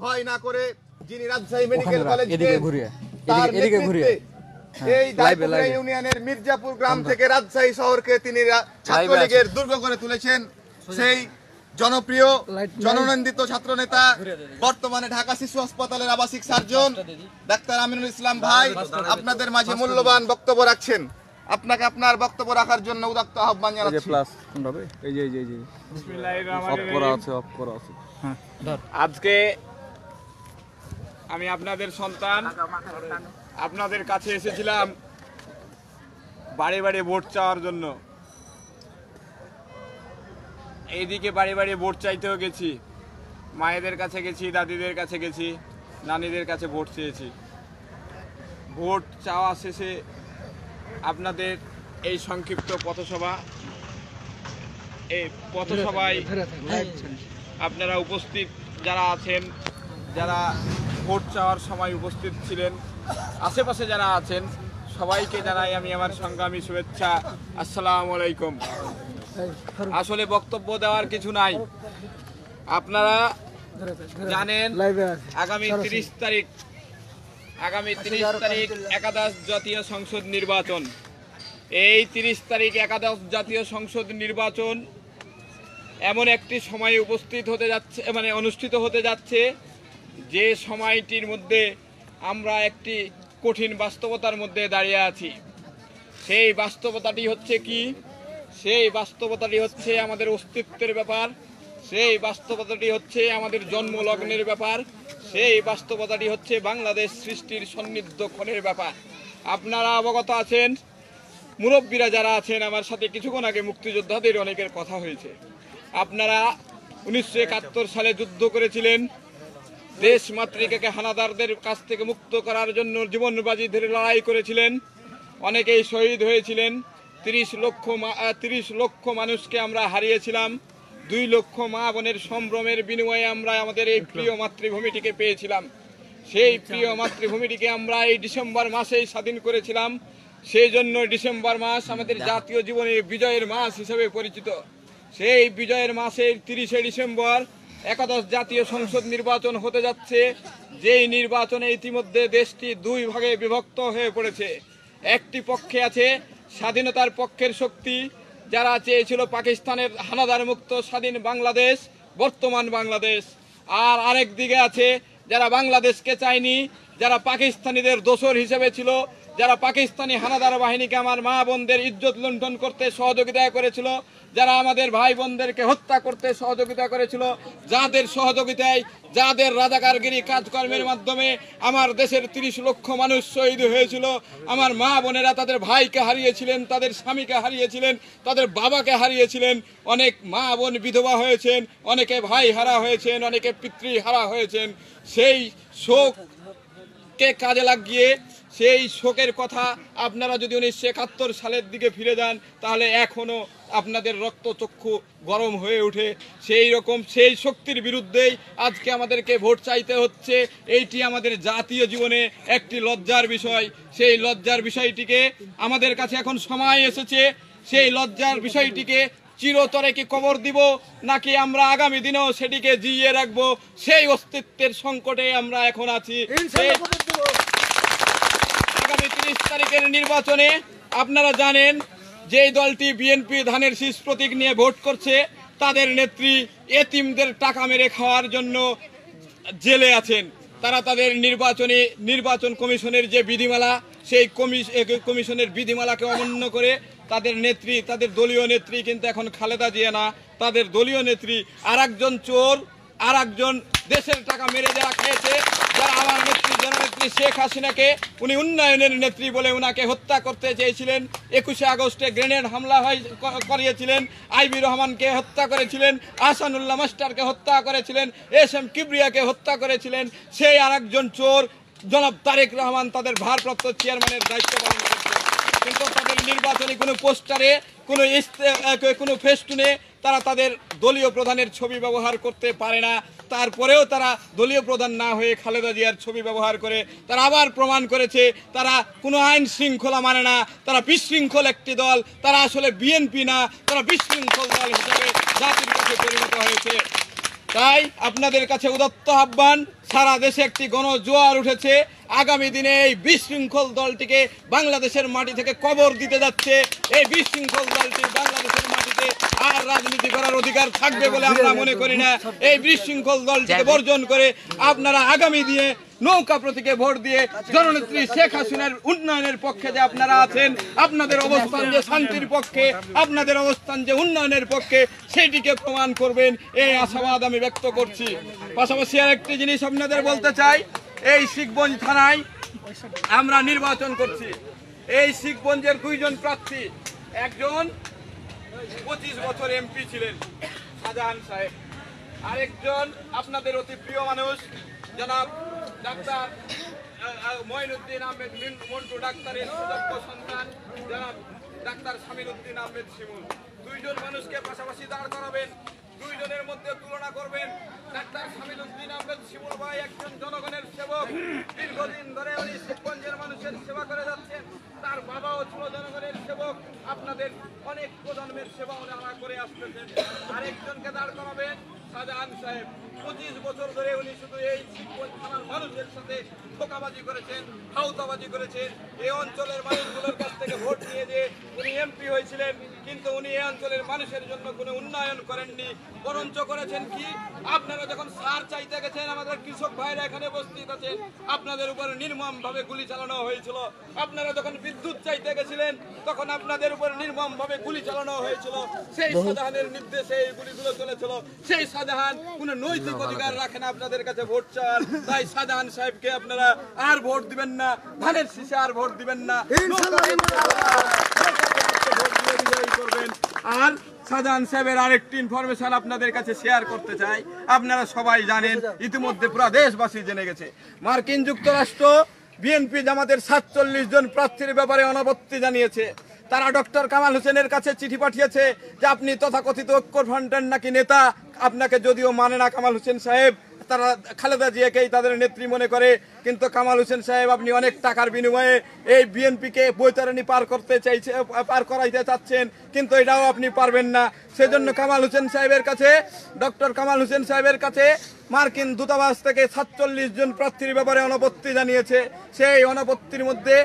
ভয় না করে যিনি রাজশাহী মেডিকেল রাখ, কলেজ এদিকে ঘুরিয়ে, এই লাইভে, ইউনিয়নের মির্জাপুর গ্রাম থেকে রাজশাহী শহরকে তিনি ছাত্রলীগের দুর্গ করে তুলেছেন। সেই জনপ্রিয় জননন্দিত ছাত্র নেতা বর্তমানে ঢাকা শিশু হাসপাতালের আবাসিক সার্জন ডাক্তার আমিনুল ইসলাম ভাই আপনাদের মাঝে মূল্যবান বক্তব্য রাখছেন। আপনাকে আপনার বক্তব্য রাখার জন্য উদাত্ত আহ্বান জানাচ্ছি। প্লাস এই যে এই যে অফ করা আছে অফ করা আছে। হ্যাঁ আজকে আমি আপনাদের সন্তান আপনাদের কাছে এসেছিলাম বাড়ি বাড়ি ভোট চাওয়ার জন্য। এইদিকে বাড়ি বাড়ি ভোট চাইতেও গেছি। মায়েদের কাছে গেছি দাদিদের কাছে গেছি নানিদের কাছে ভোট চেয়েছি। ভোট চাওয়া শেষে আপনাদের এই সংক্ষিপ্ত পথসভা এই পথসভায় আপনারা উপস্থিত যারা আছেন, যারা ভোট চাওয়ার সময় উপস্থিত ছিলেন, আশেপাশে যারা আছেন, সবাইকে জানাই আমি আমার সংগ্রামী শুভেচ্ছা। আসসালামু আলাইকুম। আসলে বক্তব্য দেওয়ার কিছু নাই। আপনারা জানেন, আগামী তিরিশ তারিখ, আগামী তিরিশ তারিখ একাদশ জাতীয় সংসদ নির্বাচন। এই তিরিশ তারিখ একাদশ জাতীয় সংসদ নির্বাচন এমন একটি সময়ে উপস্থিত হতে যাচ্ছে মানে অনুষ্ঠিত হতে যাচ্ছে যে সময়টির মধ্যে আমরা একটি কঠিন বাস্তবতার মধ্যে দাঁড়িয়ে আছি। সেই বাস্তবতাটি হচ্ছে কি? সেই বাস্তবতাটি হচ্ছে আমাদের অস্তিত্বের ব্যাপার, সেই বাস্তবতাটি হচ্ছে আমাদের জন্মলগ্নের ব্যাপার, সেই বাস্তবতাটি হচ্ছে বাংলাদেশ সৃষ্টির সন্নিধ্যক্ষণের ব্যাপার। আপনারা অবগত আছেন, মুরব্বীরা যারা আছেন, আমার সাথে কিছুক্ষণ আগে মুক্তিযোদ্ধাদের অনেকের কথা হয়েছে। আপনারা উনিশশো একাত্তর সালে যুদ্ধ করেছিলেন। দেশ মাতৃকাকে হানাদারদের কাছ থেকে মুক্ত করার জন্য জীবন বাজি ধরে লড়াই করেছিলেন। অনেকেই শহীদ হয়েছিলেন। তিরিশ লক্ষ তিরিশ লক্ষ মানুষকে আমরা হারিয়েছিলাম। দুই লক্ষ মা বোনের সম্ভ্রমের বিনিময়ে আমরা আমাদের এই প্রিয় মাতৃভূমিটিকে পেয়েছিলাম। সেই প্রিয় মাতৃভূমিটিকে আমরা এই ডিসেম্বর মাসেই স্বাধীন করেছিলাম। সেই জন্য ডিসেম্বর মাস আমাদের জাতীয় জীবনে বিজয়ের মাস হিসেবে পরিচিত। সেই বিজয়ের মাসের তিরিশে ডিসেম্বর একাদশ জাতীয় সংসদ নির্বাচন হতে যাচ্ছে। যেই নির্বাচনে ইতিমধ্যে দেশটি দুই ভাগে বিভক্ত হয়ে পড়েছে। একটি পক্ষে আছে স্বাধীনতার পক্ষের শক্তি, যারা চেয়েছিল পাকিস্তানের হানাদার মুক্ত স্বাধীন বাংলাদেশ, বর্তমান বাংলাদেশ। আর আরেক দিকে আছে যারা বাংলাদেশকে চায়নি, যারা পাকিস্তানিদের দোসর হিসেবে ছিল, যারা পাকিস্তানি হানাদার বাহিনীকে আমার মা বোনদের ইজ্জত লুণ্ঠন করতে সহযোগিতা করেছিল যারা আমাদের ভাই বোনদেরকে হত্যা করতে সহযোগিতা করেছিল, যাদের সহযোগিতায়, যাদের রাজাকারগিরি কাজকর্মের মাধ্যমে আমার দেশের তিরিশ লক্ষ মানুষ শহীদ হয়েছিল, আমার মা বোনেরা তাদের ভাইকে হারিয়েছিলেন, তাদের স্বামীকে হারিয়েছিলেন, তাদের বাবাকে হারিয়েছিলেন, অনেক মা বোন বিধবা হয়েছেন, অনেকে ভাই হারা হয়েছেন, অনেকে পিতৃ হারা হয়েছেন। সেই শোক কে কাজে লাগিয়ে সেই শোকের কথা আপনারা যদি উনিশশো একাত্তর সালের দিকে ফিরে যান তাহলে এখনও আপনাদের রক্তচক্ষু গরম হয়ে ওঠে। সেই রকম সেই শক্তির বিরুদ্ধেই আজকে আমাদেরকে ভোট চাইতে হচ্ছে। এইটি আমাদের জাতীয় জীবনে একটি লজ্জার বিষয়। সেই লজ্জার বিষয়টিকে আমাদের কাছে এখন সময় এসেছে। সেই লজ্জার বিষয়টিকে চিরতরে কি কবর দিব নাকি আমরা আগামী দিনেও সেটিকে জিইয়ে রাখব? সেই অস্তিত্বের সংকটে আমরা এখন আছি। তিরিশ তারিখের নির্বাচনে আপনারা জানেন যে দলটি বিএনপি ধানের শীষ প্রতীক নিয়ে ভোট করছে, তাদের নেত্রী এতিমদের টাকা মেরে খাওয়ার জন্য জেলে আছেন। তারা তাদের নির্বাচনী নির্বাচন কমিশনের যে বিধিমালা, সেই কমিশনের বিধিমালাকে অমান্য করে তাদের নেত্রী, তাদের দলীয় নেত্রী কিন্তু এখন খালেদা জিয়া না, তাদের দলীয় নেত্রী আর চোর আর দেশের টাকা মেরে যারা খেয়েছে আমার নেত্রী, জননেত্রী শেখ হাসিনাকে উনি উন্নয়নের নেত্রী বলে উনাকে হত্যা করতে চেয়েছিলেন। একুশে আগস্টে গ্রেনেড হামলা হয় করিয়েছিলেন। আইবি রহমানকে হত্যা করেছিলেন আসানুল্লাহ মাস্টারকে হত্যা করেছিলেন, এস এম কিবরিয়াকে হত্যা করেছিলেন। সেই আর একজন চোর, জনাব তারেক রহমান তাদের ভারপ্রাপ্ত চেয়ারম্যানের দায়িত্ব পালন করছেন কিন্তু তাদের নির্বাচনী কোনো পোস্টারে, কোনো কোনো ফেস্টুনে তারা তাদের দলীয় প্রধানের ছবি ব্যবহার করতে পারে না। তারপরেও তারা দলীয় প্রধান না হয়ে খালেদা জিয়ার ছবি ব্যবহার করে তারা আবার প্রমাণ করেছে, তারা কোনো আইন শৃঙ্খলা মানে না, তারা বিশৃঙ্খল একটি দল, তারা আসলে বিএনপি না, তারা বিশৃঙ্খল দল হিসেবে জাতির কাছে পরিণত হয়েছে। তাই আপনাদের কাছে উদত্ত আহ্বান, সারা দেশে একটি গণজোয়ার উঠেছে। আগামী দিনে এই বিশৃঙ্খল দলটিকে বাংলাদেশের মাটি থেকে কবর দিতে যাচ্ছে। এই বিশৃঙ্খল দলটি বাংলাদেশের মাটিতে আর রাজনীতি করার অধিকার থাকবে বলে আমরা মনে করি না। এই বিশৃঙ্খল দলটিকে বর্জন করে আপনারা আগামী দিনে নৌকা প্রতীকে ভোট দিয়ে জননেত্রী শেখ হাসিনার উন্নয়নের পক্ষে যে আপনারা আছেন, আপনাদের অবস্থান যে শান্তির পক্ষে, আপনাদের অবস্থান যে উন্নয়নের পক্ষে সেটিকে প্রমাণ করবেন, এই আশাবাদ আমি ব্যক্ত করছি। পাশাপাশি আর একটি জিনিস আপনাদের বলতে চাই, এই শিখগঞ্জ থানায় আমরা নির্বাচন করছি। এই শিখগঞ্জের দুইজন প্রার্থী, একজন পঁচিশ বছর এমপি ছিলেন, শাহজাহান সাহেব। আরেকজন আপনাদের অতি প্রিয় মানুষ, জনাব ডাক্তার মঈনুদ্দিন আহমেদ মন্টু ডাক্তারের সুযোগ্য সন্তান। জনাব ডাক্তার সামির উদ্দিন আহমেদ শিমুল। দুইজন মানুষকে পাশাপাশি দাঁড় করাবেন, দুইজনের মধ্যে তুলনা করবেন। ডাক্তার সামিল উদ্দিন আহমেদ শিমুল ভাই একজন জনগণের সেবক। দীর্ঘদিন ধরে উনি শিবগঞ্জের মানুষের সেবা করে যাচ্ছেন। তার বাবাও ছিল জনগণের সেবক। আপনাদের অনেক প্রজন্মের সেবা ওনারা করে আসতেছেন। আরেকজনকে দাঁড় করাবেন শাহজাহান সাহেব, পঁচিশ বছর ধরে উনি শুধু এই শিবগঞ্জ থানার মানুষের সাথে ধোকাবাজি করেছেন, হাউতাবাজি করেছেন। এই অঞ্চলের মানুষগুলোর কাছ থেকে ভোট নিয়ে যে উনি এমপি হয়েছিলেন কিন্তু উনি এই অঞ্চলের মানুষের জন্য কোনো উন্নয়ন করেননি। বরঞ্চ করেছেন কি? আপনারা যখন সার চাইতে গেছেন আমাদের কৃষক ভাইরা এখানে উপস্থিত আছেন আপনাদের উপর নির্মম ভাবে গুলি চালানো হয়েছিল। আপনারা যখন বিদ্যুৎ চাইতে গেছিলেন তখন আপনাদের উপর নির্মম ভাবে গুলি চালানো হয়েছিল। সেই শাহজাহানের নির্দেশে এই গুলিগুলো চলেছিল। সেই শাহজাহান কোন নৈতিক অধিকার রাখেন আপনাদের কাছে ভোট চান। তাই শাহজাহান সাহেবকে আপনারা আর ভোট দিবেন না ধানের শীষে আর ভোট দিবেন না। বিজয়ী করবেন। আর শাহজাহান সাহেবের আরেকটি ইনফরমেশন আপনাদের কাছে শেয়ার করতে চাই। আপনারা সবাই জানেন, ইতিমধ্যে পুরো দেশবাসী জেনে গেছে। মার্কিন যুক্তরাষ্ট্র বিএনপি জামাতের সাতচল্লিশ জন প্রার্থীর ব্যাপারে অনাপত্তি জানিয়েছে। তারা ডক্টর কামাল হোসেনের কাছে চিঠি পাঠিয়েছে যে আপনি তথাকথিত ঐক্য ফ্রন্টের নাকি নেতা? আপনাকে যদিও মানে না কামাল হোসেন সাহেব তারা খালেদা জিয়াকেই তাদের নেত্রী মনে করে, কিন্তু কামাল হোসেন সাহেব আপনি অনেক টাকার বিনিময়ে এই বিএনপিকে বৈতরণী পার করতে চাইছে, পার করাইতে চাচ্ছেন, কিন্তু এটাও আপনি পারবেন না। সেজন্য কামাল হোসেন সাহেবের কাছে, ডক্টর কামাল হোসেন সাহেবের কাছে মার্কিন দূতাবাস থেকে সাতচল্লিশ জন প্রার্থীর ব্যাপারে অনাপত্তি জানিয়েছে। সেই অনাপত্তির মধ্যে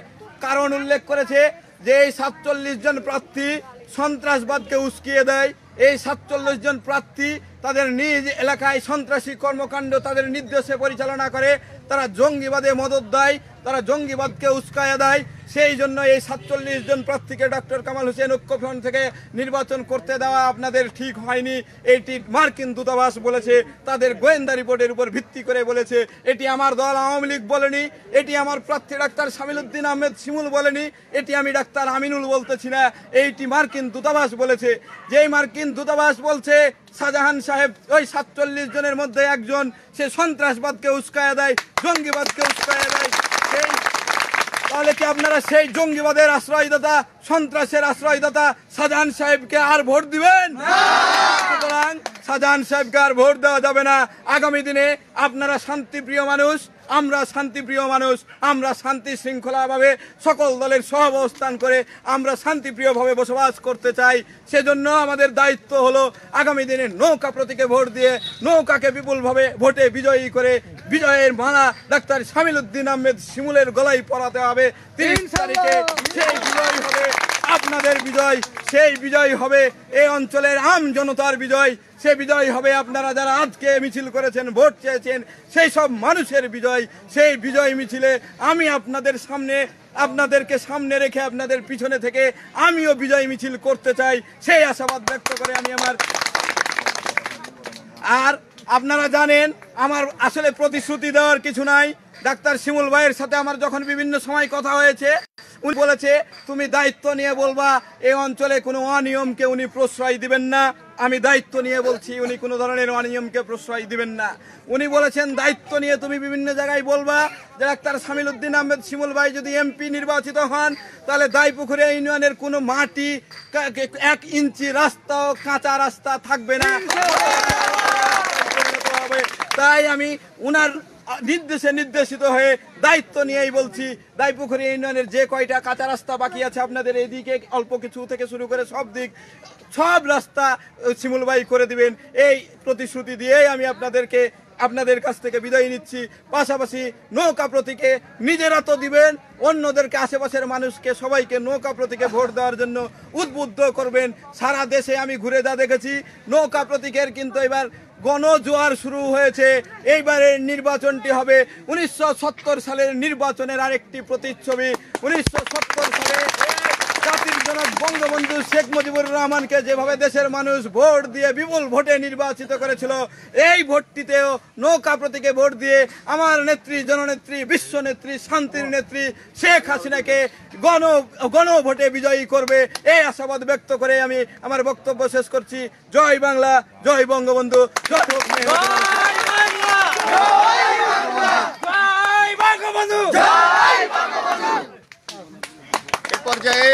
কারণ উল্লেখ করেছে যে এই সাতচল্লিশ জন প্রার্থী সন্ত্রাসবাদকে উস্কিয়ে দেয় এই সাতচল্লিশ জন প্রার্থী তাদের নিজ এলাকায় সন্ত্রাসী কর্মকাণ্ড তাদের নির্দেশে পরিচালনা করে। তারা জঙ্গিবাদে মদত দেয়, তারা জঙ্গিবাদকে উস্কায়া দেয়। সেই জন্য এই সাতচল্লিশ জন প্রার্থীকে ডক্টর কামাল হোসেন ঐক্যফ্রন্ট থেকে নির্বাচন করতে দেওয়া আপনাদের ঠিক হয়নি। এটি মার্কিন দূতাবাস বলেছে, তাদের গোয়েন্দা রিপোর্টের উপর ভিত্তি করে বলেছে, এটি আমার দল আওয়ামী লীগ বলেনি, এটি আমার প্রার্থী ডাক্তার সামিলুদ্দিন আহমেদ শিমুল বলেনি, এটি আমি ডাক্তার আমিনুল বলতেছি না, এইটি মার্কিন দূতাবাস বলেছে। যেই মার্কিন দূতাবাস বলছে, শাহজাহান সাহেব ওই সাতচল্লিশ জনের মধ্যে একজন, সে সন্ত্রাসবাদকে উস্কায়া দেয়, জঙ্গিবাদকে উস্কায়া দেয়। তাহলে কি আপনারা সেই জঙ্গিবাদের আশ্রয়দাতা সন্ত্রাসের আশ্রয়দাতা সাজান সাহেবকে আর ভোট দিবেন? সুতরাং শাহজাহান সাহেবকার ভোট দেওয়া যাবে না। আগামী দিনে আপনারা শান্তিপ্রিয় মানুষ, আমরা শান্তিপ্রিয় মানুষ, আমরা শান্তি শৃঙ্খলাভাবে সকল দলের সহাবস্থান করে আমরা শান্তিপ্রিয়ভাবে বসবাস করতে চাই। সেজন্য আমাদের দায়িত্ব হলো আগামী দিনে নৌকা প্রতীকে ভোট দিয়ে নৌকাকে বিপুলভাবে ভোটে বিজয়ী করে বিজয়ের মালা ডাক্তার শামিল উদ্দিন আহমেদ শিমুলের গলায় পরাতে হবে। তিন তারিখে সেই বিজয়ী হবে। আপনাদের বিজয়, সেই বিজয় হবে এই অঞ্চলের আম জনতার বিজয়, সে বিজয় হবে আপনারা যারা আজকে মিছিল করেছেন, ভোট চেয়েছেন, সেই সব মানুষের বিজয়, সেই বিজয় মিছিলে আমি আপনাদের সামনে, আপনাদেরকে সামনে রেখে আপনাদের পিছনে থেকে আমিও বিজয় মিছিল করতে চাই, সেই আশাবাদ ব্যক্ত করে আমি আমার আর আপনারা জানেন, আমার আসলে প্রতিশ্রুতি দেওয়ার কিছু নাই। ডাক্তার শিমুল ভাইয়ের সাথে আমার যখন বিভিন্ন সময় কথা হয়েছে, উনি বলেছে, তুমি দায়িত্ব নিয়ে বলবা এই অঞ্চলে কোনো অনিয়মকে উনি প্রশ্রয় দিবেন না। আমি দায়িত্ব নিয়ে বলছি, উনি কোনো ধরনের অনিয়মকে প্রশ্রয় দিবেন না। উনি বলেছেন, দায়িত্ব নিয়ে তুমি বিভিন্ন জায়গায় বলবা যে ডাক্তার সামিল উদ্দিন আহমেদ শিমুল ভাই যদি এমপি নির্বাচিত হন, তাহলে দাইপুকুরে ইউনিয়নের কোনো মাটি এক ইঞ্চি রাস্তাও কাঁচা রাস্তা থাকবে না। তাই আমি উনার নির্দেশে নির্দেশিত হয়ে দায়িত্ব নিয়েই বলছি দাইপুখুরি ইউনিয়নের যে কয়টা কাঁচা রাস্তা বাকি আছে আপনাদের এইদিকে অল্প কিছু থেকে শুরু করে সব দিক সব রাস্তা আহ, শিমুল ভাই করে দিবেন। এই প্রতিশ্রুতি দিয়েই আমি আপনাদেরকে আপনাদের কাছ থেকে বিদায় নিচ্ছি। পাশাপাশি নৌকা প্রতীকে নিজেরা তো দিবেন অন্যদেরকে আশেপাশের মানুষকে সবাইকে নৌকা প্রতীকে ভোট দেওয়ার জন্য উদ্বুদ্ধ করবেন। সারা দেশে আমি ঘুরে যা দেখেছি নৌকা প্রতীকের কিন্তু এবার গণজোয়ার শুরু হয়েছে। এইবারের নির্বাচনটি হবে উনিশশো সত্তর সালের নির্বাচনের আরেকটি প্রতিচ্ছবি। উনিশশো সত্তর সালে জাতির জনক বঙ্গবন্ধু শেখ মুজিবুর রহমানকে যেভাবে দেশের মানুষ ভোট দিয়ে বিপুল ভোটে নির্বাচিত করেছিল এই ভোটটিতেও নৌকা প্রতীকে ভোট দিয়ে আমার নেত্রী জননেত্রী বিশ্ব নেত্রী শান্তির নেত্রী শেখ হাসিনাকে গণ গণভোটে বিজয়ী করবে এই আশাবাদ ব্যক্ত করে আমি আমার বক্তব্য শেষ করছি। জয় বাংলা জয় বঙ্গবন্ধু জয় হোক মেহেরবানি। এ পর্যায়ে